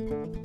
Música